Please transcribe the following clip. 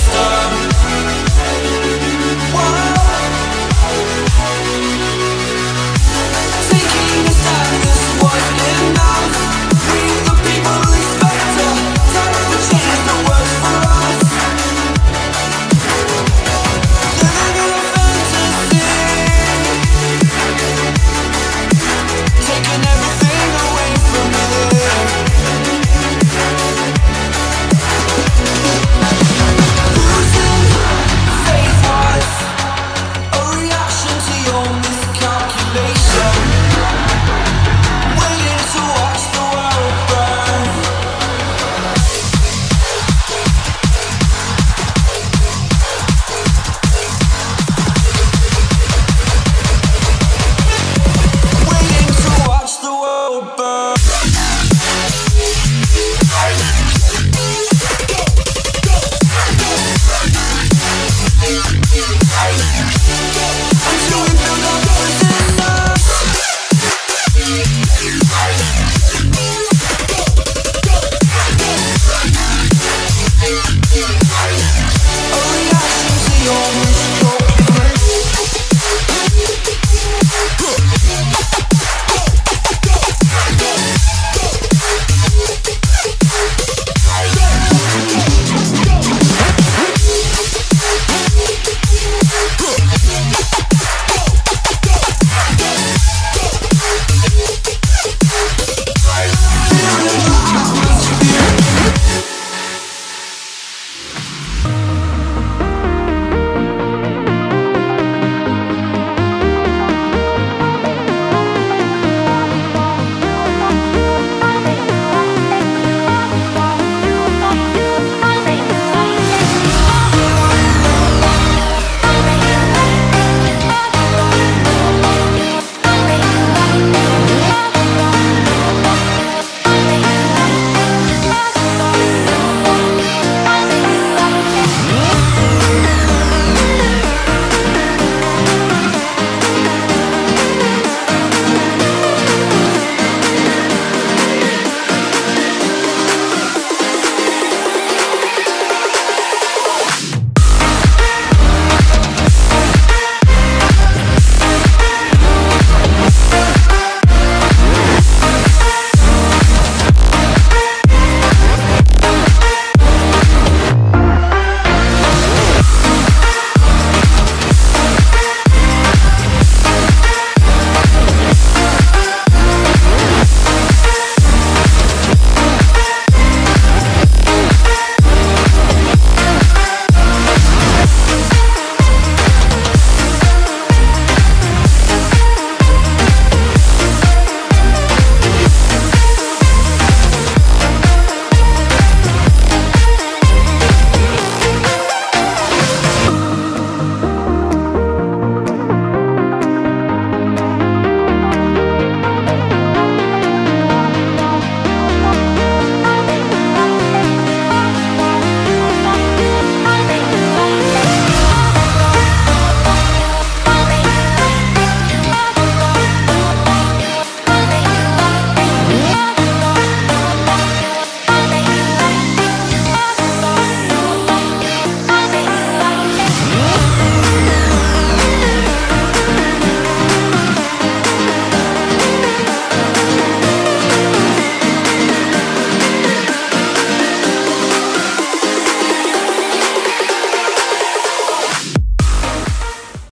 stars.